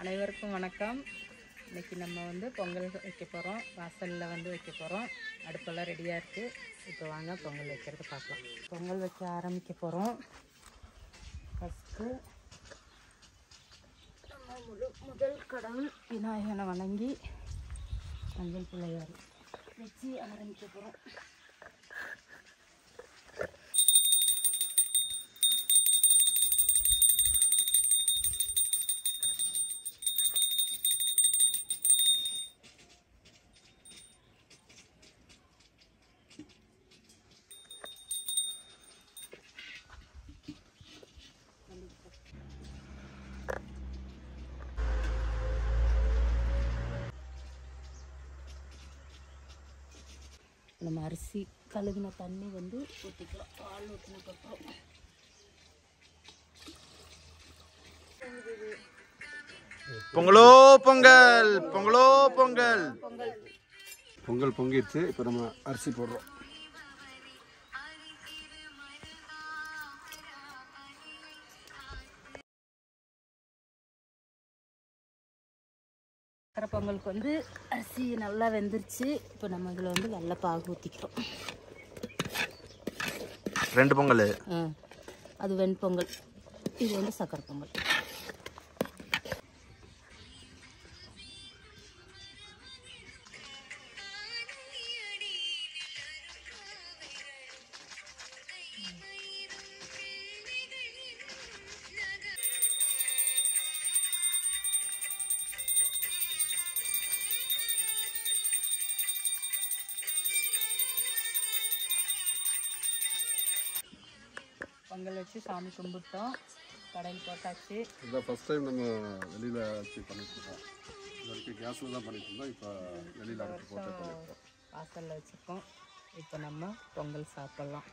அனைவருக்கும் வணக்கம். இன்றைக்கி நம்ம வந்து பொங்கல் வைக்க போகிறோம் வாசலில் வந்து வைக்க போகிறோம் அடுப்பெல்லாம் ரெடியாக இருக்குது இப்போ வாங்க பொங்கல் வைக்கிறது பார்க்கலாம். பொங்கல் வைக்க ஆரம்பிக்க போகிறோம் ஃபஸ்ட்டு முதல் கடவுள் விநாயகனை வணங்கி மஞ்சள் பிள்ளையார் வச்சு ஆரம்பிக்க போகிறோம் நம்ம அரிசி கழுகுன தண்ணி வந்து ஊற்றிக்கலாம் பால் ஊற்றினதுக்கப்புறம் பொங்கலோ பொங்கல் பொங்கலோ. பொங்கல் பொங்கல். பொங்கல் பொங்கிடுச்சு. இப்போ நம்ம அரிசி போடுறோம். சக்கரை பொங்கலுக்கு வந்து அரிசி நல்லா வெந்துருச்சு. இப்போ நம்ம இதில் வந்து வெள்ளை பாகு ஊற்றிக்கிறோம் ரெண்டு பொங்கல்? ஆ அது வெண்பொங்கல் இது வந்து சக்கரை பொங்கல். பொங்கல் வச்சு சாமி கும்பிட்டோம். கடையில் போட்டாச்சு. இதுதான் ஃபஸ்ட் டைம் நம்ம வெளியில் வச்சு பண்ணிட்டு இருக்கோம் இது வரைக்கும் கேஸில் தான் பண்ணிட்டு இருந்தோம் இப்போ வெளியில் அடுப்பு போட்டு பண்ணியிருக்கோம் வாசலில் வச்சுருக்கோம். இப்போ நம்ம பொங்கல் சாப்பிட்லாம்.